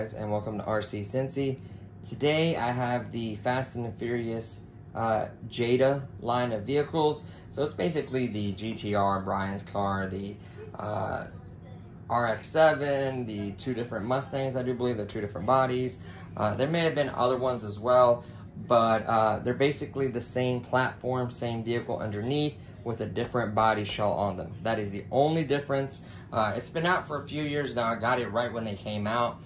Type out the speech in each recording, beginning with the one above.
guys and welcome to RC Cincy. Today I have the Fast and the Furious uh, Jada line of vehicles. So it's basically the GTR, Brian's car, the uh, RX-7, the two different Mustangs, I do believe they're two different bodies. Uh, there may have been other ones as well, but uh, they're basically the same platform, same vehicle underneath with a different body shell on them. That is the only difference. Uh, it's been out for a few years now. I got it right when they came out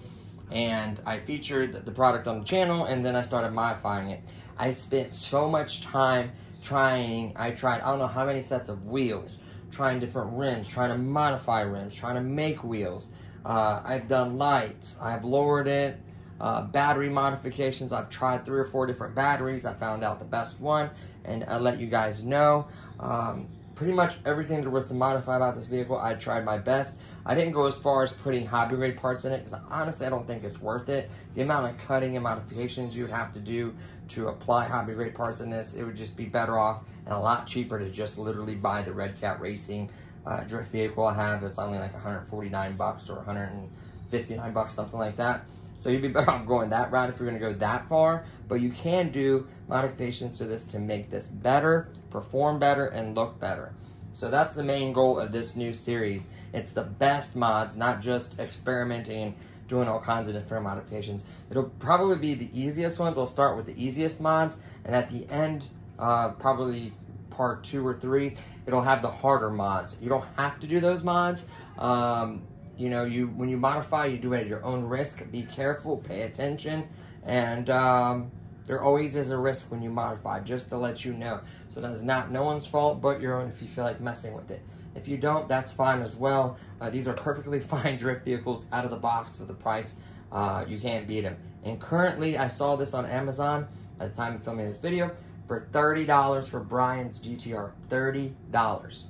and I featured the product on the channel and then I started modifying it. I spent so much time trying, I tried I don't know how many sets of wheels, trying different rims, trying to modify rims, trying to make wheels. Uh, I've done lights, I've lowered it, uh, battery modifications. I've tried three or four different batteries. I found out the best one and I let you guys know. Um, pretty much everything there was to modify about this vehicle, I tried my best. I didn't go as far as putting hobby grade parts in it because honestly, I don't think it's worth it. The amount of cutting and modifications you would have to do to apply hobby grade parts in this, it would just be better off and a lot cheaper to just literally buy the Redcat Racing uh, drift vehicle I have. It's only like 149 bucks or 159 bucks, something like that. So you'd be better off going that route if you're gonna go that far, but you can do modifications to this to make this better, perform better, and look better. So that's the main goal of this new series. It's the best mods, not just experimenting doing all kinds of different modifications. It'll probably be the easiest ones. I'll start with the easiest mods, and at the end, uh, probably part two or three, it'll have the harder mods. You don't have to do those mods. Um, you know, you when you modify, you do it at your own risk. Be careful, pay attention, and um, there always is a risk when you modify, just to let you know. So that's not no one's fault but your own if you feel like messing with it. If you don't, that's fine as well. Uh, these are perfectly fine drift vehicles out of the box for the price. Uh, you can't beat them. And currently, I saw this on Amazon at the time of filming this video for $30 for Brian's GTR. $30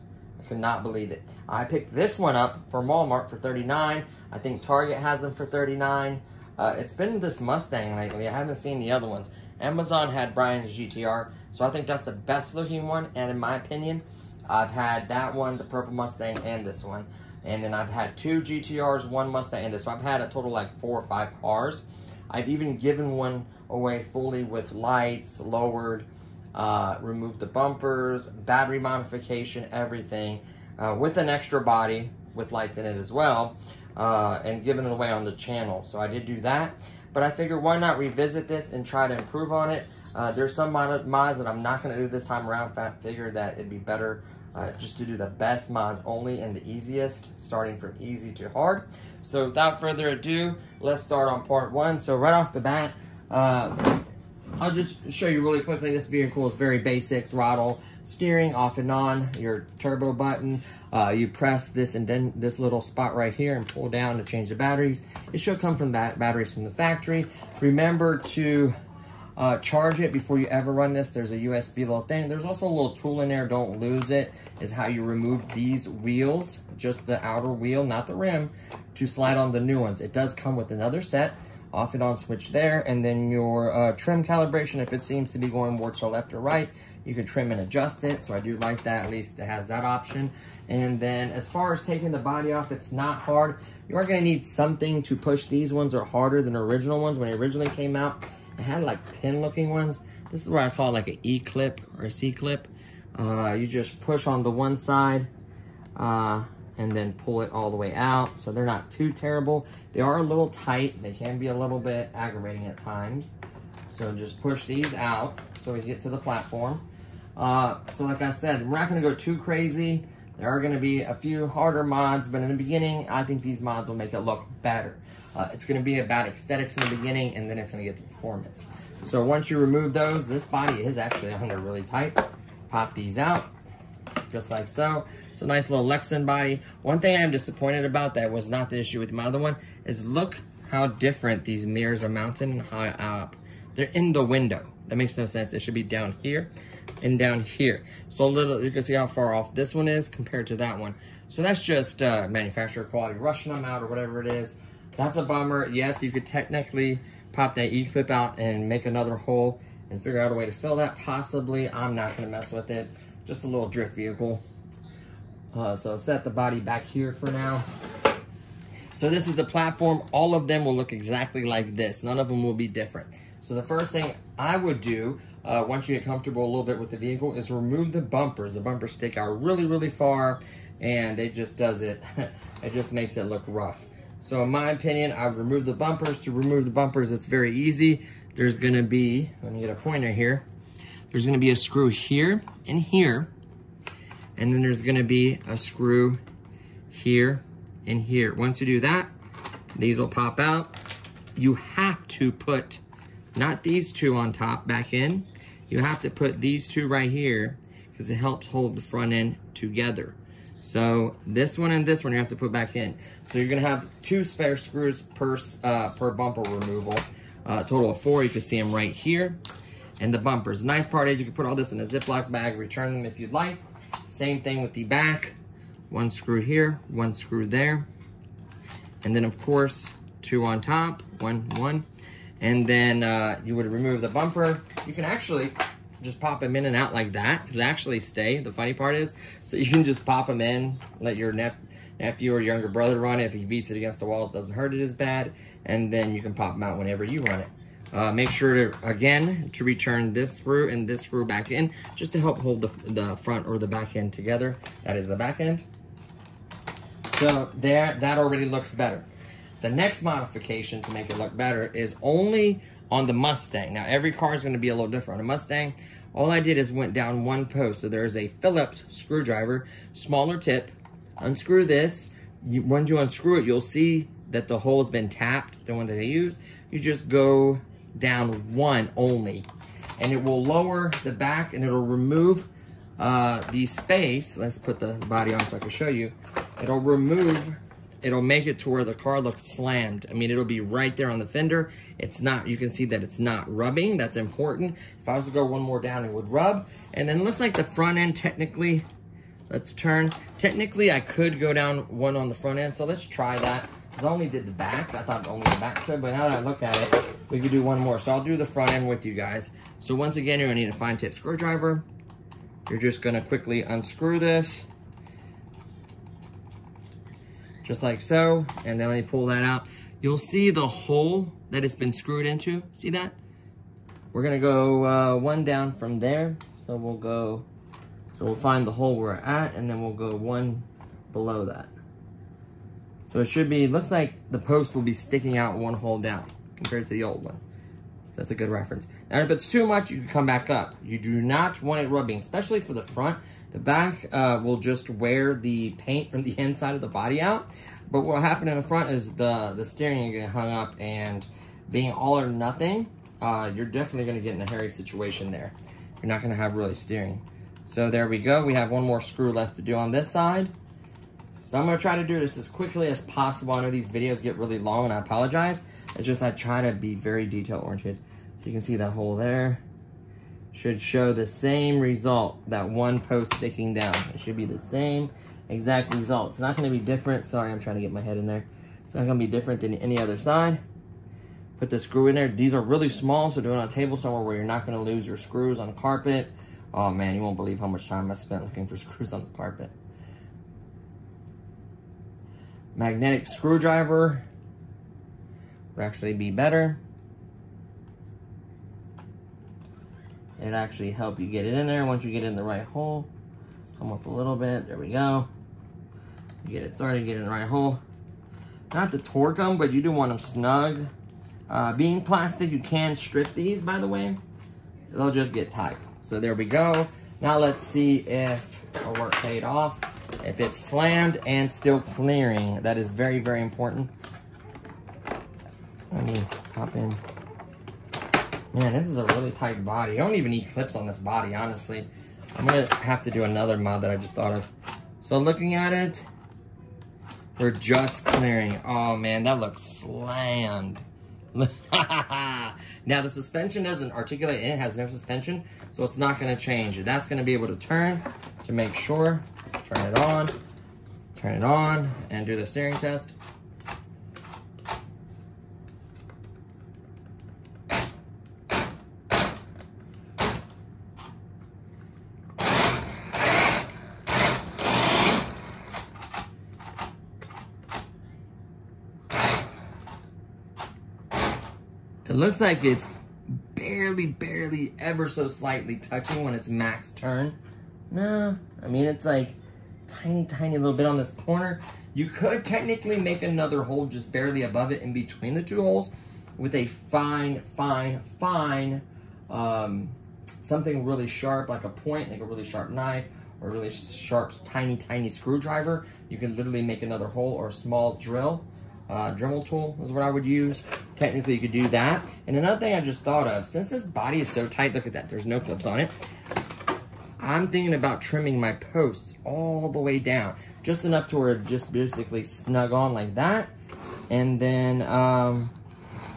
could not believe it. I picked this one up from Walmart for 39. I think Target has them for 39. Uh, it's been this Mustang lately. I haven't seen the other ones. Amazon had Brian's GTR, so I think that's the best looking one. And in my opinion, I've had that one, the purple Mustang, and this one. And then I've had two GTRs, one Mustang, and this. So I've had a total like four or five cars. I've even given one away fully with lights, lowered, uh, removed the bumpers, battery modification, everything, uh, with an extra body with lights in it as well, uh, and given it away on the channel. So I did do that, but I figured why not revisit this and try to improve on it. Uh, there's some mod mods that I'm not going to do this time around. I figured that it'd be better uh, just to do the best mods only and the easiest, starting from easy to hard. So without further ado, let's start on part one. So right off the bat, uh, I'll just show you really quickly. This vehicle is very basic. Throttle, steering off and on, your turbo button. Uh, you press this and then this little spot right here and pull down to change the batteries. It should come from that batteries from the factory. Remember to uh, charge it before you ever run this. There's a USB little thing. There's also a little tool in there. Don't lose it. Is how you remove these wheels, just the outer wheel, not the rim, to slide on the new ones. It does come with another set off and on switch there. And then your uh, trim calibration, if it seems to be going more to left or right, you can trim and adjust it. So I do like that, at least it has that option. And then as far as taking the body off, it's not hard. You are gonna need something to push. These ones are harder than original ones. When they originally came out, it had like pin looking ones. This is what I call like an E-clip or a C-clip. Uh, you just push on the one side, uh, and then pull it all the way out. So they're not too terrible. They are a little tight. They can be a little bit aggravating at times. So just push these out so we get to the platform. Uh, so like I said, we're not gonna go too crazy. There are gonna be a few harder mods, but in the beginning, I think these mods will make it look better. Uh, it's gonna be about aesthetics in the beginning, and then it's gonna get to performance. So once you remove those, this body is actually there really tight. Pop these out, just like so. It's a nice little Lexan body. One thing I'm disappointed about that was not the issue with my other one is look how different these mirrors are mounted and high up. They're in the window. That makes no sense. They should be down here and down here. So a little, you can see how far off this one is compared to that one. So that's just uh, manufacturer quality, rushing them out or whatever it is. That's a bummer. Yes, you could technically pop that E-clip out and make another hole and figure out a way to fill that. Possibly, I'm not gonna mess with it. Just a little drift vehicle. Uh, so set the body back here for now. So this is the platform. All of them will look exactly like this. None of them will be different. So the first thing I would do uh, once you get comfortable a little bit with the vehicle is remove the bumpers. The bumpers stick out really, really far and it just does it. it just makes it look rough. So in my opinion, I would remove the bumpers. To remove the bumpers, it's very easy. There's gonna be, let me get a pointer here. There's gonna be a screw here and here. And then there's gonna be a screw here and here. Once you do that, these will pop out. You have to put, not these two on top back in, you have to put these two right here because it helps hold the front end together. So this one and this one you have to put back in. So you're gonna have two spare screws per, uh, per bumper removal. Uh, total of four, you can see them right here. And the bumpers. Nice part is you can put all this in a Ziploc bag, return them if you'd like. Same thing with the back. One screw here, one screw there. And then of course, two on top, one, one. And then uh, you would remove the bumper. You can actually just pop them in and out like that because they actually stay. The funny part is, so you can just pop them in, let your nep nephew or younger brother run it. If he beats it against the walls, doesn't hurt it as bad. And then you can pop them out whenever you run it. Uh, make sure to, again, to return this screw and this screw back in just to help hold the, the front or the back end together. That is the back end. So there, that already looks better. The next modification to make it look better is only on the Mustang. Now, every car is going to be a little different. On a Mustang, all I did is went down one post. So there is a Phillips screwdriver, smaller tip. Unscrew this. You, once you unscrew it, you'll see that the hole has been tapped, the one that they use. You just go down one only. And it will lower the back and it'll remove uh, the space. Let's put the body on so I can show you. It'll remove it'll make it to where the car looks slammed. I mean, it'll be right there on the fender. It's not, you can see that it's not rubbing. That's important. If I was to go one more down, it would rub. And then looks like the front end technically, let's turn. Technically, I could go down one on the front end, so let's try that. Because I only did the back. I thought only the back could, but now that I look at it, we could do one more. So I'll do the front end with you guys. So once again, you're gonna need a fine tip screwdriver. You're just gonna quickly unscrew this just like so. And then let me pull that out. You'll see the hole that it's been screwed into. See that? We're gonna go uh, one down from there. So we'll go, so we'll find the hole we're at and then we'll go one below that. So it should be, looks like the post will be sticking out one hole down compared to the old one. So that's a good reference. Now if it's too much, you can come back up. You do not want it rubbing, especially for the front. The back uh, will just wear the paint from the inside of the body out. But what will happen in the front is the, the steering will get hung up and being all or nothing, uh, you're definitely going to get in a hairy situation there. You're not going to have really steering. So there we go. We have one more screw left to do on this side. So I'm going to try to do this as quickly as possible. I know these videos get really long and I apologize. It's just I try to be very detail oriented. So you can see that hole there should show the same result, that one post sticking down. It should be the same exact result. It's not gonna be different. Sorry, I'm trying to get my head in there. It's not gonna be different than any other side. Put the screw in there. These are really small, so do it on a table somewhere where you're not gonna lose your screws on carpet. Oh man, you won't believe how much time I spent looking for screws on the carpet. Magnetic screwdriver would actually be better. It actually help you get it in there once you get in the right hole. Come up a little bit, there we go. Get it started, get in the right hole. Not to torque them, but you do want them snug. Uh, being plastic, you can strip these, by the way. They'll just get tight. So there we go. Now let's see if our work paid off. If it's slammed and still clearing, that is very, very important. Let me pop in Man, this is a really tight body. I don't even need clips on this body, honestly. I'm gonna have to do another mod that I just thought of. So looking at it, we're just clearing. Oh man, that looks slammed. now the suspension doesn't articulate it has no suspension, so it's not gonna change. That's gonna be able to turn to make sure turn it on, turn it on, and do the steering test. It looks like it's barely, barely, ever so slightly touching when it's max turn. No, I mean, it's like tiny, tiny little bit on this corner. You could technically make another hole just barely above it in between the two holes with a fine, fine, fine, um, something really sharp, like a point, like a really sharp knife, or really sharp, tiny, tiny screwdriver. You can literally make another hole or a small drill. Uh, Dremel tool is what I would use. Technically, you could do that. And another thing I just thought of, since this body is so tight, look at that, there's no clips on it. I'm thinking about trimming my posts all the way down, just enough to where it just basically snug on like that. And then, um,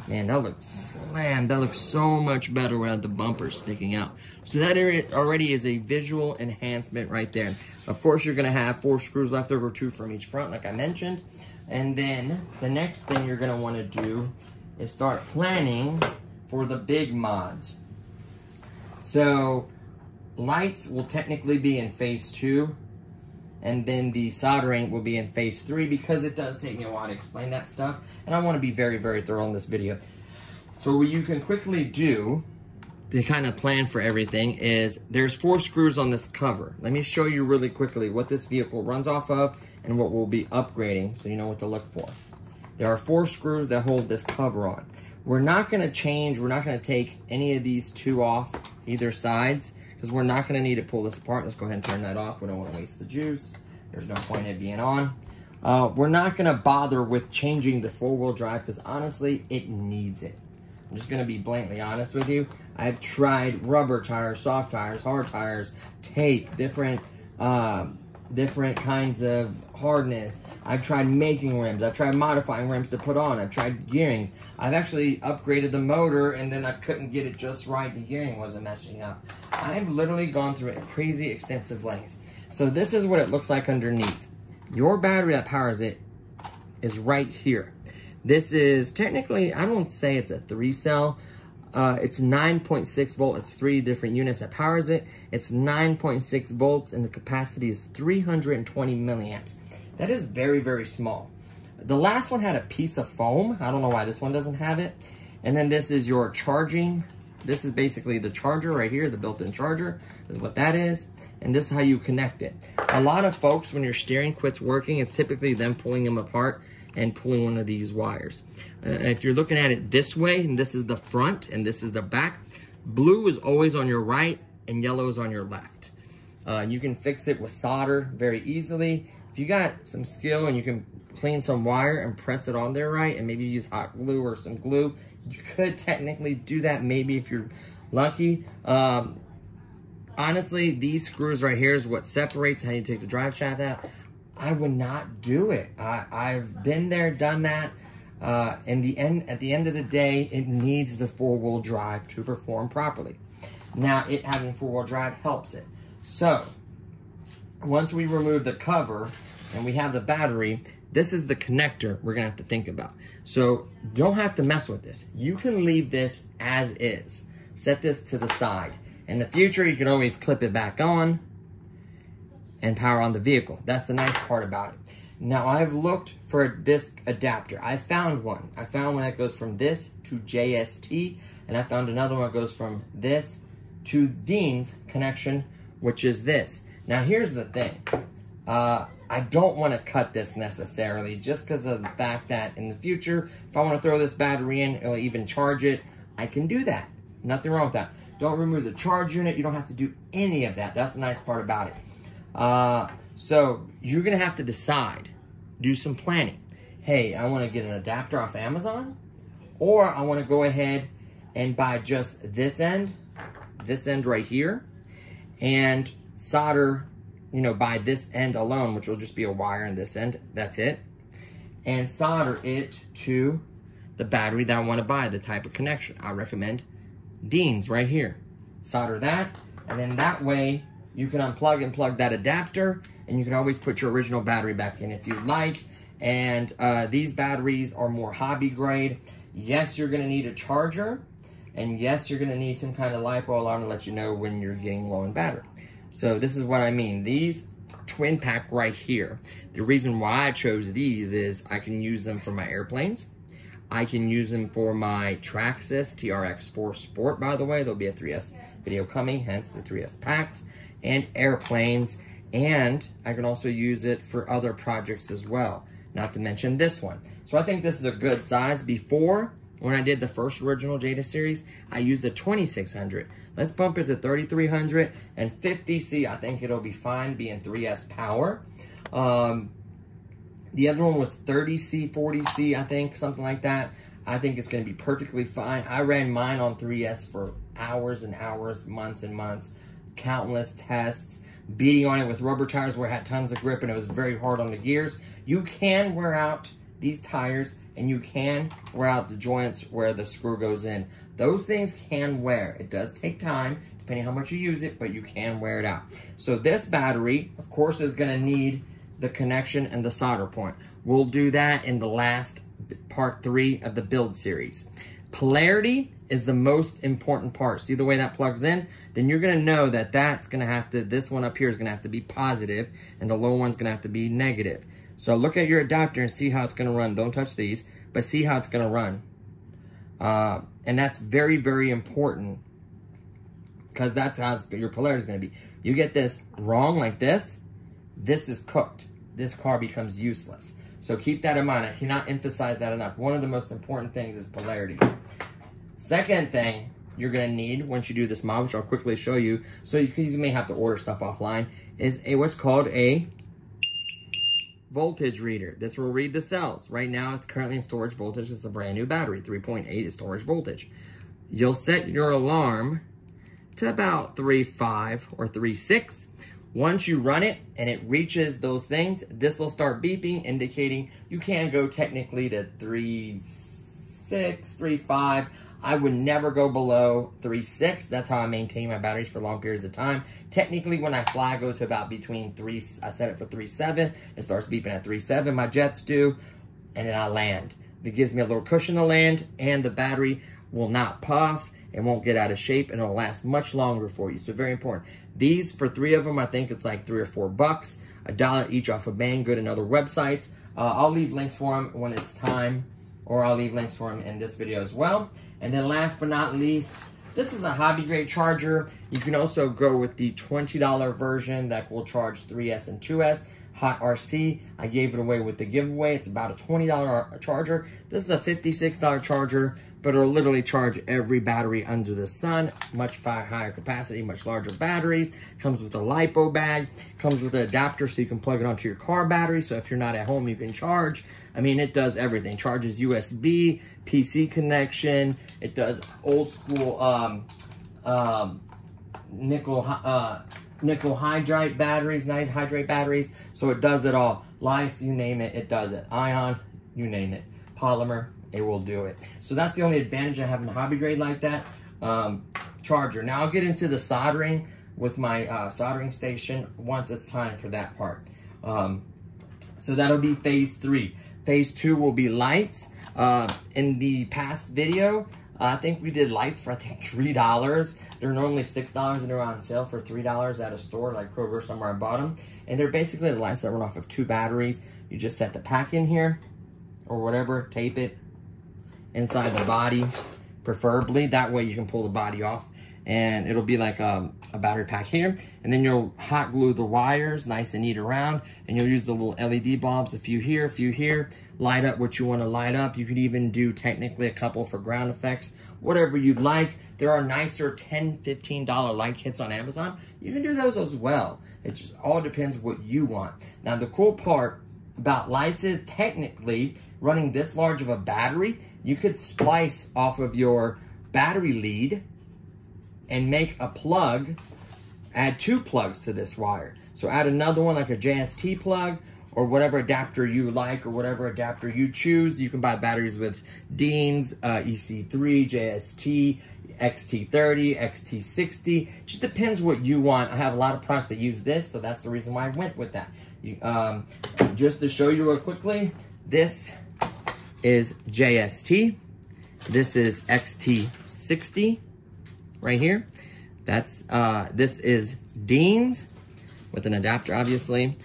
man, that looks slammed. That looks so much better without the bumper sticking out. So that area already is a visual enhancement right there. Of course, you're gonna have four screws left over, two from each front, like I mentioned. And then the next thing you're gonna wanna do is start planning for the big mods. So lights will technically be in phase two, and then the soldering will be in phase three because it does take me a while to explain that stuff, and I want to be very, very thorough in this video. So what you can quickly do to kind of plan for everything is there's four screws on this cover. Let me show you really quickly what this vehicle runs off of and what we'll be upgrading so you know what to look for. There are four screws that hold this cover on. We're not going to change, we're not going to take any of these two off either sides because we're not going to need to pull this apart. Let's go ahead and turn that off. We don't want to waste the juice. There's no point in it being on. Uh, we're not going to bother with changing the four-wheel drive because honestly, it needs it. I'm just going to be blatantly honest with you. I've tried rubber tires, soft tires, hard tires, tape, different, uh, different kinds of hardness. I've tried making rims. I've tried modifying rims to put on. I've tried gearings. I've actually upgraded the motor and then I couldn't get it just right. The gearing wasn't meshing up. I've literally gone through a crazy extensive lengths. So this is what it looks like underneath. Your battery that powers it is right here. This is technically, I don't say it's a three cell. Uh, it's 9.6 volt. It's three different units that powers it. It's 9.6 volts and the capacity is 320 milliamps. That is very, very small. The last one had a piece of foam. I don't know why this one doesn't have it. And then this is your charging. This is basically the charger right here, the built-in charger is what that is. And this is how you connect it. A lot of folks, when your steering quits working, it's typically them pulling them apart and pulling one of these wires. Uh, if you're looking at it this way, and this is the front and this is the back, blue is always on your right and yellow is on your left. Uh, you can fix it with solder very easily. If you got some skill and you can clean some wire and press it on there right and maybe use hot glue or some glue, you could technically do that maybe if you're lucky. Um, honestly, these screws right here is what separates how you take the drive shaft out. I would not do it. I, I've been there, done that. Uh, in the end, at the end of the day, it needs the four-wheel drive to perform properly. Now, it having four-wheel drive helps it. So, once we remove the cover and we have the battery, this is the connector we're gonna have to think about. So, don't have to mess with this. You can leave this as is. Set this to the side. In the future, you can always clip it back on and power on the vehicle. That's the nice part about it. Now I've looked for disc adapter. I found one. I found one that goes from this to JST, and I found another one that goes from this to Dean's connection, which is this. Now here's the thing. Uh, I don't want to cut this necessarily, just because of the fact that in the future, if I want to throw this battery in or even charge it, I can do that. Nothing wrong with that. Don't remove the charge unit. You don't have to do any of that. That's the nice part about it. Uh, so you're going to have to decide, do some planning. Hey, I want to get an adapter off Amazon, or I want to go ahead and buy just this end, this end right here, and solder, you know, buy this end alone, which will just be a wire in this end. That's it. And solder it to the battery that I want to buy, the type of connection. I recommend Dean's right here. Solder that, and then that way you can unplug and plug that adapter and you can always put your original battery back in if you'd like. And uh, these batteries are more hobby grade. Yes, you're gonna need a charger. And yes, you're gonna need some kind of LiPo alarm to let you know when you're getting low in battery. So this is what I mean. These twin pack right here, the reason why I chose these is I can use them for my airplanes. I can use them for my Traxxas TRX4 Sport, by the way. There'll be a 3S video coming, hence the 3S packs, and airplanes. And I can also use it for other projects as well, not to mention this one. So I think this is a good size. Before, when I did the first original Jada series, I used the 2600. Let's bump it to 3300 and 50C. I think it'll be fine being 3S power. Um, the other one was 30C, 40C, I think, something like that. I think it's going to be perfectly fine. I ran mine on 3S for hours and hours, months and months, countless tests, beating on it with rubber tires where it had tons of grip and it was very hard on the gears. You can wear out these tires and you can wear out the joints where the screw goes in. Those things can wear. It does take time, depending how much you use it, but you can wear it out. So this battery, of course, is going to need the connection and the solder point. We'll do that in the last part three of the build series. Polarity is the most important part. See the way that plugs in? Then you're gonna know that that's gonna have to, this one up here is gonna have to be positive and the low one's gonna have to be negative. So look at your adapter and see how it's gonna run. Don't touch these, but see how it's gonna run. Uh, and that's very, very important because that's how your polarity is gonna be. You get this wrong like this, this is cooked. This car becomes useless. So keep that in mind. I cannot emphasize that enough. One of the most important things is polarity. Second thing you're going to need once you do this mod, which I'll quickly show you, so you, you may have to order stuff offline, is a what's called a voltage reader. This will read the cells. Right now, it's currently in storage voltage. It's a brand new battery. 3.8 is storage voltage. You'll set your alarm to about 3.5 or 3.6 once you run it and it reaches those things, this will start beeping, indicating you can go technically to 3.6, 3.5. I would never go below 3.6. That's how I maintain my batteries for long periods of time. Technically, when I fly, I go to about between 3, I set it for 3.7. It starts beeping at 3.7, my jets do, and then I land. It gives me a little cushion to land, and the battery will not puff. It won't get out of shape, and it'll last much longer for you. So very important. These, for three of them, I think it's like three or four bucks, a dollar each off of Banggood and other websites. Uh, I'll leave links for them when it's time, or I'll leave links for them in this video as well. And then last but not least, this is a hobby grade charger. You can also go with the $20 version that will charge 3S and 2S. Hot RC, I gave it away with the giveaway. It's about a $20 charger. This is a $56 charger but it'll literally charge every battery under the sun. Much higher capacity, much larger batteries. Comes with a LiPo bag. Comes with an adapter so you can plug it onto your car battery. So if you're not at home, you can charge. I mean, it does everything. Charges USB, PC connection. It does old school um, um, nickel uh, nickel hydride batteries, night hydrate batteries. So it does it all. Life, you name it, it does it. Ion, you name it. Polymer, it will do it. So that's the only advantage of having a hobby grade like that. Um, charger. Now I'll get into the soldering with my uh, soldering station once it's time for that part. Um, so that'll be phase three. Phase two will be lights. Uh, in the past video, uh, I think we did lights for I think three dollars. They're normally six dollars and they're on sale for three dollars at a store like Kroger somewhere I bought them. And they're basically the lights that run off of two batteries. You just set the pack in here or whatever, tape it, inside the body, preferably. That way you can pull the body off and it'll be like a, a, battery pack here. And then you'll hot glue the wires nice and neat around and you'll use the little LED bulbs, a few here, a few here, light up what you want to light up. You could even do technically a couple for ground effects, whatever you'd like. There are nicer $10, $15 light kits on Amazon. You can do those as well. It just all depends what you want. Now the cool part about lights is technically running this large of a battery, you could splice off of your battery lead and make a plug, add two plugs to this wire. So add another one like a JST plug or whatever adapter you like or whatever adapter you choose. You can buy batteries with Dean's, uh, EC3, JST, XT30, XT60. Just depends what you want. I have a lot of products that use this, so that's the reason why I went with that. You, um, just to show you real quickly, this is JST. This is XT60 right here. That's uh, This is Dean's with an adapter, obviously.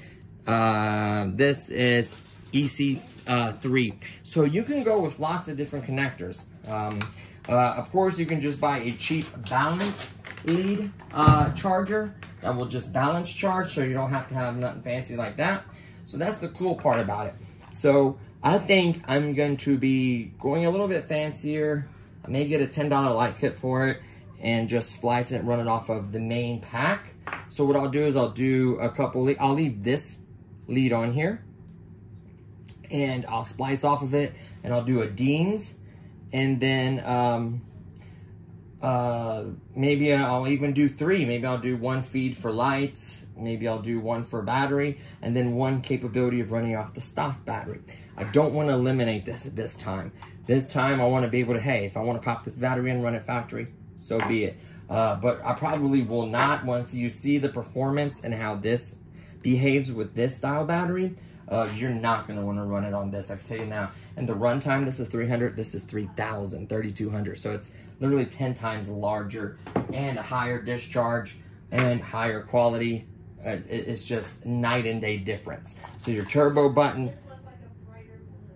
Uh, this is EC, uh, three. So you can go with lots of different connectors. Um, uh, of course, you can just buy a cheap balance lead uh, charger that will just balance charge so you don't have to have nothing fancy like that. So that's the cool part about it. So I think I'm going to be going a little bit fancier. I may get a $10 light kit for it and just splice it and run it off of the main pack. So what I'll do is I'll do a couple, I'll leave this lead on here and I'll splice off of it and I'll do a Dean's and then um, uh, maybe I'll even do three. Maybe I'll do one feed for lights. Maybe I'll do one for battery and then one capability of running off the stock battery. I don't want to eliminate this at this time. This time I want to be able to, hey, if I want to pop this battery and run it factory, so be it. Uh, but I probably will not once you see the performance and how this behaves with this style battery. Uh, you're not going to want to run it on this, I can tell you now. And the runtime, this is 300, this is 3,000, 3,200. So it's literally 10 times larger and a higher discharge and higher quality. Uh, it's just night and day difference. So your turbo button,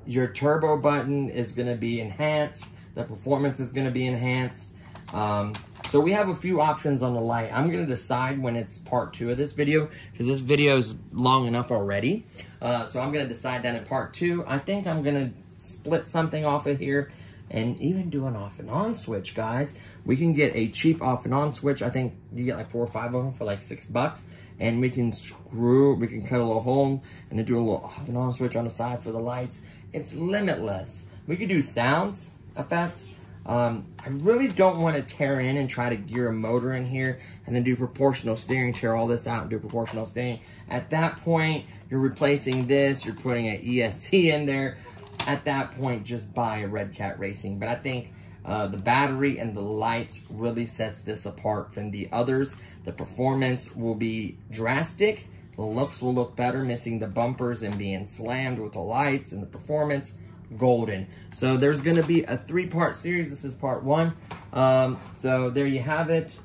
your turbo button is going to be enhanced. The performance is going to be enhanced. Um, so we have a few options on the light. I'm to decide when it's part two of this video because this video is long enough already. Uh, so I'm to decide that in part two. I think I'm to split something off of here and even do an off and on switch, guys. We can get a cheap off and on switch. I think you get like four or five of them for like six bucks. And we can screw, we can cut a little hole and then do a little off and on switch on the side for the lights. It's limitless. We could do sounds effects um, I really don't want to tear in and try to gear a motor in here and then do proportional steering, tear all this out and do proportional steering. At that point, you're replacing this, you're putting an ESC in there. At that point, just buy a Redcat Racing. But I think uh, the battery and the lights really sets this apart from the others. The performance will be drastic. The looks will look better, missing the bumpers and being slammed with the lights and the performance golden. So there's going to be a three-part series. This is part one. Um, so there you have it.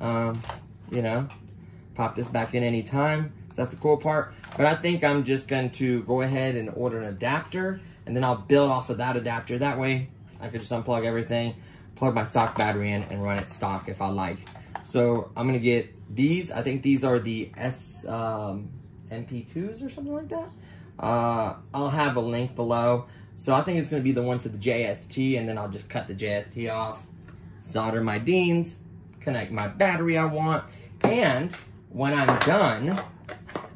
Um, you know, pop this back in anytime. So that's the cool part. But I think I'm just going to go ahead and order an adapter. And then I'll build off of that adapter. That way, I could just unplug everything, plug my stock battery in, and run it stock if I like. So I'm going to get these. I think these are the S um, MP2s or something like that. Uh, I'll have a link below. So I think it's going to be the one to the JST, and then I'll just cut the JST off, solder my Deans, connect my battery I want, and when I'm done,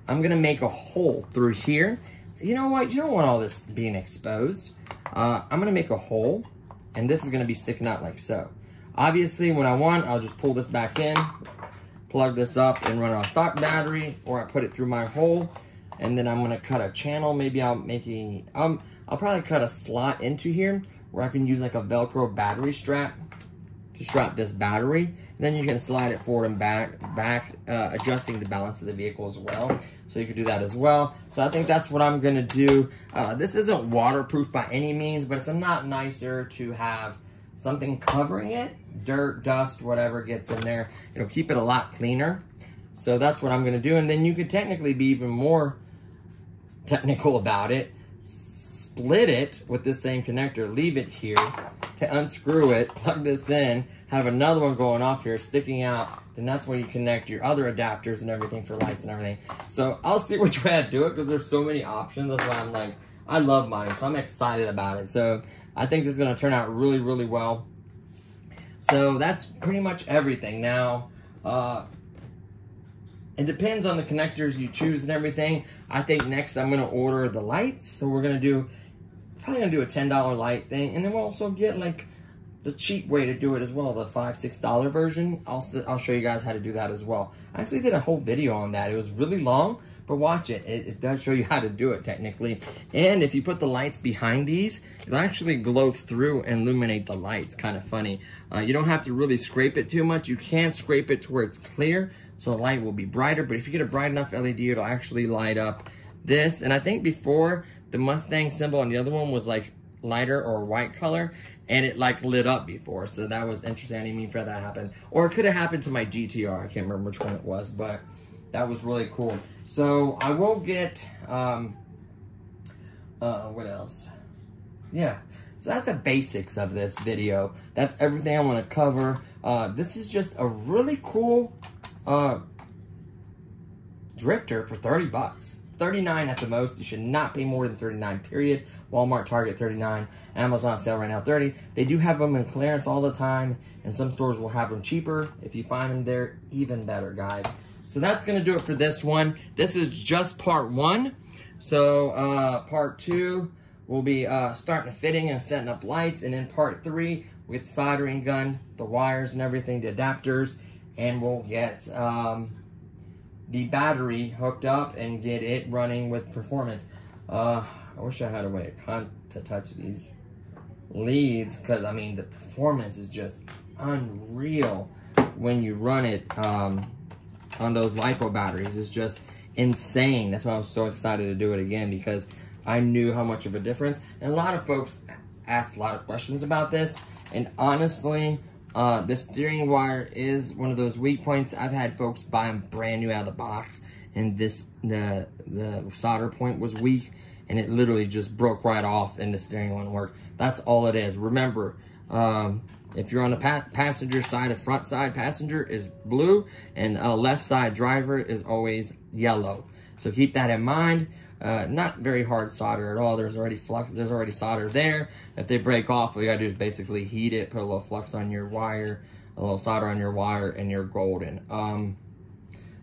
I'm going to make a hole through here. You know what? You don't want all this being exposed. Uh, I'm going to make a hole, and this is going to be sticking out like so. Obviously, when I want, I'll just pull this back in, plug this up, and run on stock battery, or I put it through my hole, and then I'm going to cut a channel. Maybe I'll make a... Um, I'll probably cut a slot into here where I can use like a Velcro battery strap to strap this battery. And then you can slide it forward and back, back uh, adjusting the balance of the vehicle as well. So you can do that as well. So I think that's what I'm gonna do. Uh, this isn't waterproof by any means, but it's a lot nicer to have something covering it. Dirt, dust, whatever gets in there. It'll keep it a lot cleaner. So that's what I'm gonna do. And then you could technically be even more technical about it split it with the same connector, leave it here, to unscrew it, plug this in, have another one going off here, sticking out, then that's where you connect your other adapters and everything for lights and everything. So I'll see which way I do it because there's so many options. That's why I'm like, I love mine, so I'm excited about it. So I think this is going to turn out really, really well. So that's pretty much everything. Now, uh, it depends on the connectors you choose and everything. I think next I'm going to order the lights. So we're going to do, probably to do a $10 light thing. And then we'll also get like the cheap way to do it as well, the five, $6 version. I'll, I'll show you guys how to do that as well. I actually did a whole video on that. It was really long, but watch it. It, it does show you how to do it technically. And if you put the lights behind these, it'll actually glow through and illuminate the lights. Kind of funny. Uh, you don't have to really scrape it too much. You can scrape it to where it's clear so the light will be brighter. But if you get a bright enough LED, it'll actually light up this. And I think before the Mustang symbol on the other one was like lighter or white color and it like lit up before. So that was interesting. I didn't mean for that to happen. Or it could have happened to my GTR. I can't remember which one it was, but that was really cool. So I will get um, uh, what else? Yeah, so that's the basics of this video. That's everything I want to cover. Uh, this is just a really cool uh, drifter for 30 bucks. 39 at the most. You should not pay more than 39, period. Walmart, Target, 39. Amazon sale right now, 30. They do have them in clearance all the time, and some stores will have them cheaper. If you find them there, even better, guys. So that's going to do it for this one. This is just part one. So uh, part two, we'll be uh, starting the fitting and setting up lights. And in part three, with soldering gun, the wires and everything, the adapters, and we'll get... Um, the battery hooked up and get it running with performance. Uh, I wish I had a way to touch these leads because I mean the performance is just unreal when you run it um, on those lipo batteries. It's just insane. That's why I was so excited to do it again because I knew how much of a difference. And a lot of folks asked a lot of questions about this. And honestly, uh, the steering wire is one of those weak points. I've had folks buy them brand new out of the box, and this the the solder point was weak, and it literally just broke right off, and the steering wouldn't work. That's all it is. Remember, um, if you're on the pa passenger side, a front side passenger is blue, and a left side driver is always yellow. So keep that in mind. Uh, not very hard solder at all. There's already flux. There's already solder there. If they break off, all you gotta do is basically heat it, put a little flux on your wire, a little solder on your wire, and you're golden. Um,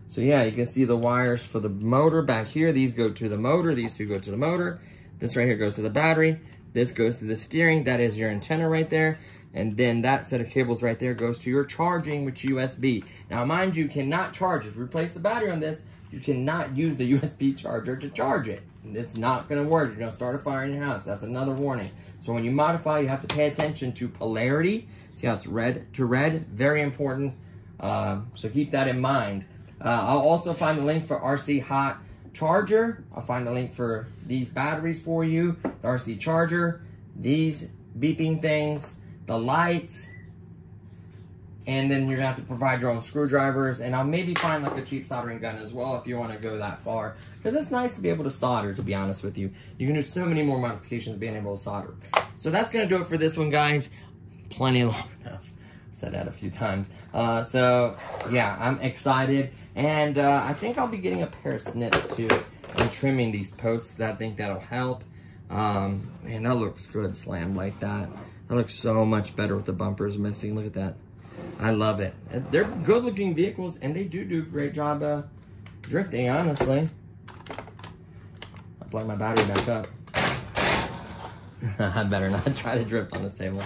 so yeah, you can see the wires for the motor back here. These go to the motor. These two go to the motor. This right here goes to the battery. This goes to the steering. That is your antenna right there. And then that set of cables right there goes to your charging, which USB. Now, mind you, cannot charge. If you replace the battery on this, you cannot use the USB charger to charge it. It's not going to work. You're going to start a fire in your house. That's another warning. So when you modify, you have to pay attention to polarity. See how it's red to red? Very important. Uh, so keep that in mind. Uh, I'll also find a link for RC Hot Charger. I'll find a link for these batteries for you, the RC Charger, these beeping things, the lights, and then you're gonna have to provide your own screwdrivers. And I'll maybe find like a cheap soldering gun as well if you want to go that far. Because it's nice to be able to solder to be honest with you. You can do so many more modifications being able to solder. So that's gonna do it for this one guys. Plenty long enough. Said that a few times. Uh, so yeah I'm excited. And uh, I think I'll be getting a pair of snips too. And trimming these posts I think that'll help. Um, man that looks good slammed like that. That looks so much better with the bumpers missing. Look at that I love it. They're good looking vehicles and they do do a great job uh, drifting, honestly. I'll plug my battery back up. I better not try to drift on this table.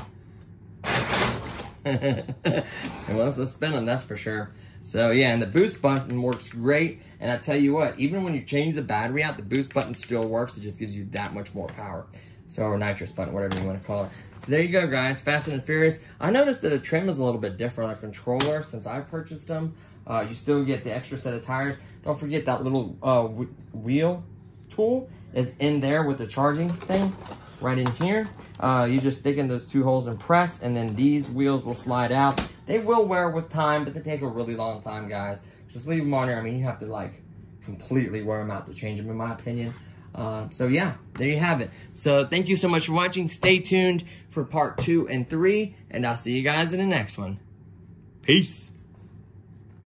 it wants to spin them, that's for sure. So yeah, and the boost button works great. And I tell you what, even when you change the battery out, the boost button still works. It just gives you that much more power. So, or nitrous button, whatever you want to call it. So there you go, guys. Fast and Furious. I noticed that the trim is a little bit different on the controller since I purchased them. Uh, you still get the extra set of tires. Don't forget that little uh, wheel tool is in there with the charging thing right in here. Uh, you just stick in those two holes and press, and then these wheels will slide out. They will wear with time, but they take a really long time, guys. Just leave them on there. I mean, you have to, like, completely wear them out to change them, in my opinion. Uh, so yeah, there you have it. So thank you so much for watching. Stay tuned for part two and three, and I'll see you guys in the next one. Peace.